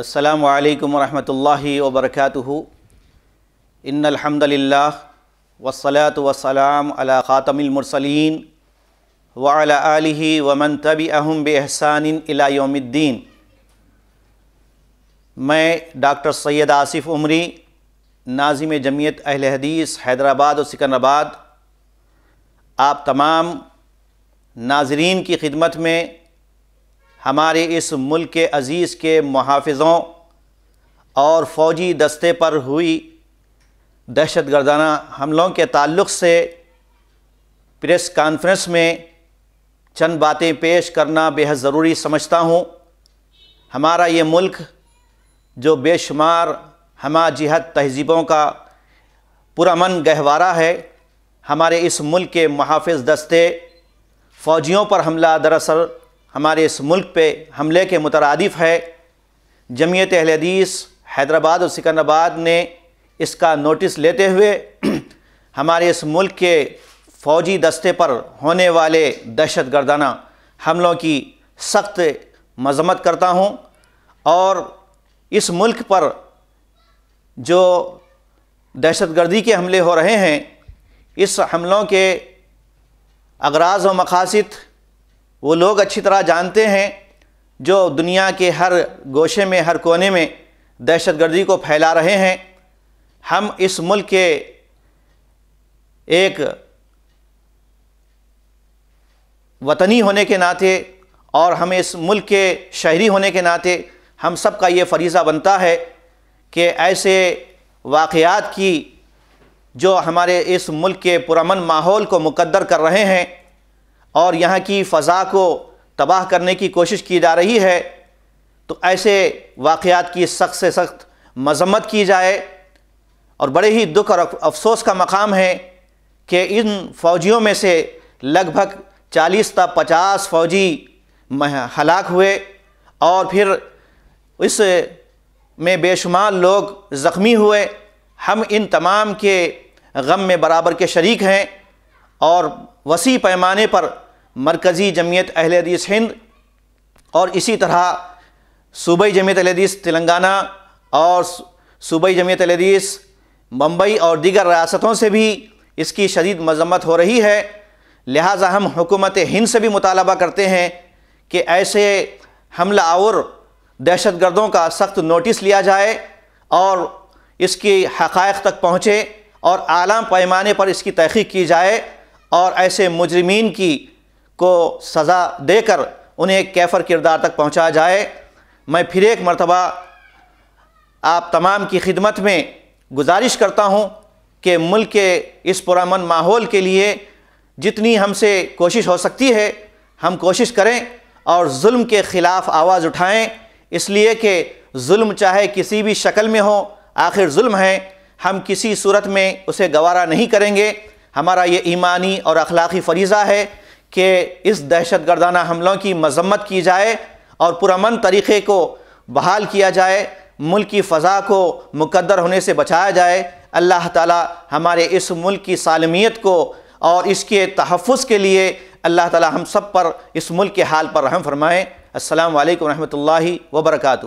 السلام علیکم ورحمۃ اللہ وبرکاتہ۔ ان الحمد للہ والصلاة والسلام علی خاتم المرسلین وعلى آلہ ومن تبعہم بإحسان الى یوم الدین۔ میں ڈاکٹر سید آصف عمری، ناظم جمعیت اہل حدیث، حیدرآباد و سکندرآباد آپ تمام ناظرین کی خدمت میں ہمارے اس ملک کے عزیز کے محافظوں اور فوجی دستے پر ہوئی دہشت گردانہ حملوں کے تعلق سے پریس کانفرنس میں چند باتیں پیش کرنا بے حد ضروری سمجھتا ہوں۔ ہمارا یہ ملک جو بے شمار ہمہ جہت تہذیبوں کا پرامن گہوارہ ہے، ہمارے اس ملک کے محافظ دستے فوجیوں پر حملہ دراصل ہمارے اس ملک پہ حملے کے مترادف ہے۔ جمعیت اہل حدیث حیدرآباد اور سکندرآباد نے اس کا نوٹس لیتے ہوئے ہمارے اس ملک کے فوجی دستے پر ہونے والے دہشت گردانہ حملوں کی سخت مذمت کرتا ہوں اور اس ملک پر جو دہشت گردی کے حملے ہو رہے ہیں، اس حملوں کے اغراض و مقاصد وہ لوگ اچھی طرح جانتے ہیں جو دنیا کے ہر گوشے میں، ہر کونے میں دہشت گردی کو پھیلا رہے ہیں۔ ہم اس ملک کے ایک وطنی ہونے کے ناطے اور ہم اس ملک کے شہری ہونے کے ناطے ہم سب کا یہ فریضہ بنتا ہے کہ ایسے واقعات کی جو ہمارے اس ملک کے پرامن ماحول کو مقدر کر رہے ہیں اور یہاں کی فضا کو تباہ کرنے کی کوشش کی جا رہی ہے، تو ایسے واقعات کی سخت سے سخت مذمت کی جائے اور بڑے ہی دکھ اور افسوس کا مقام ہے کہ ان فوجیوں میں سے لگ بھگ چالیس تا پچاس فوجی ہلاک ہوئے اور پھر اس میں بے شمار لوگ زخمی ہوئے۔ ہم ان تمام کے غم میں برابر کے شریک ہیں۔ اور وسیع پیمانے پر مرکزی جمعیت اہل حدیث ہند اور اسی طرح صوبائی جمعیت اہل حدیث تلنگانہ اور صوبائی جمعیت اہل حدیث ممبئی اور دیگر ریاستوں سے بھی اس کی شدید مذمت ہو رہی ہے۔ لہٰذا ہم حکومت ہند سے بھی مطالبہ کرتے ہیں کہ ایسے حملہ آور دہشت گردوں کا سخت نوٹس لیا جائے اور اس کی حقائق تک پہنچے اور اعلیٰ پیمانے پر اس کی تحقیق کی جائے۔ اور ایسے مجرمین کی کو سزا دے کر انہیں کیفر کردار تک پہنچا جائے، میں پھر ایک مرتبہ آپ تمام کی خدمت میں گزارش کرتا ہوں کہ ملک کے اس پرامن ماحول کے لیے جتنی ہم سے کوشش ہو سکتی ہے، ہم کوشش کریں اور ظلم کے خلاف آواز اٹھائیں۔ اس لیے کہ ظلم چاہے کسی بھی شکل میں ہو، آخر ظلم ہے۔ ہم کسی صورت میں اسے گوارا نہیں کریں گے۔ ہمارا یہ ایمانی اور اخلاقی فریضہ ہے کہ اس دہشت گردانہ حملوں کی مذمت کی جائے اور پرامن طریقے کو بحال کیا جائے ملک کی فضا کو مقدر ہونے سے بچایا جائے۔ اللہ تعالی ہمارے اس ملک کی سالمیت کو اور اس کے تحفظ کے لیے اللہ تعالی ہم سب پر اس ملک کے حال پر رحم فرمائیں السلام علیکم ورحمۃ اللہ وبرکاتہ۔